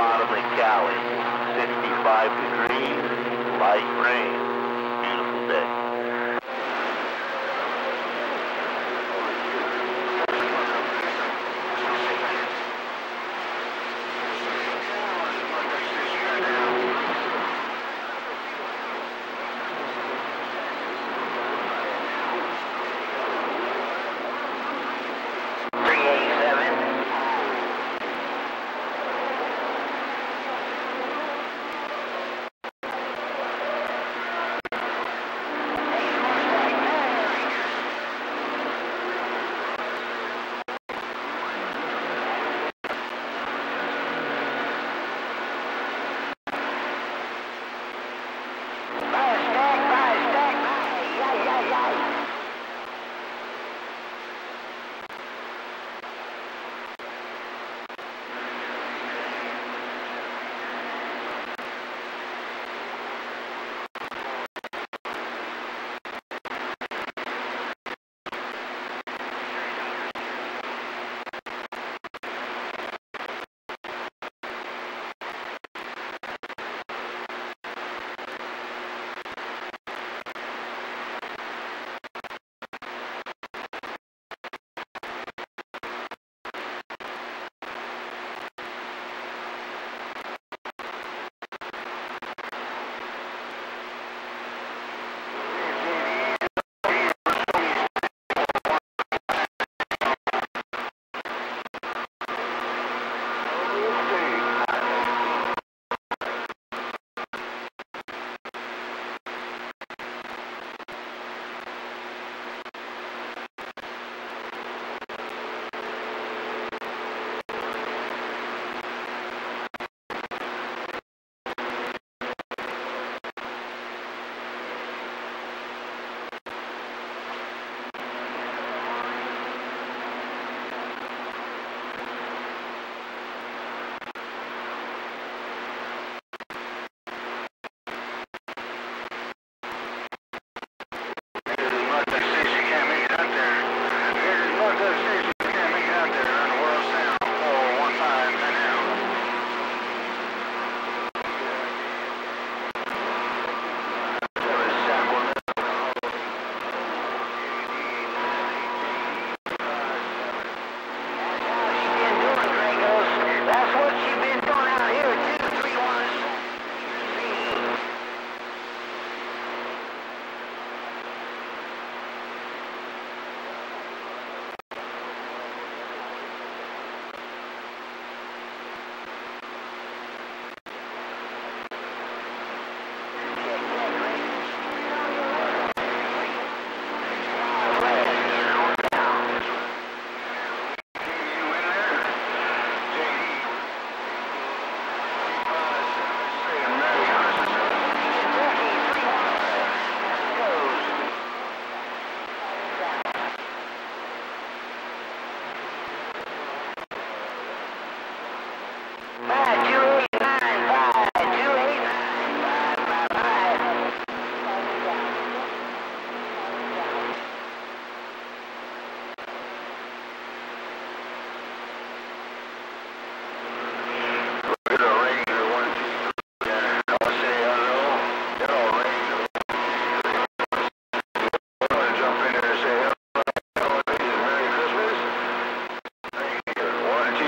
bottom in Cali. 65 degrees, light rain. Beautiful day.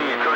Media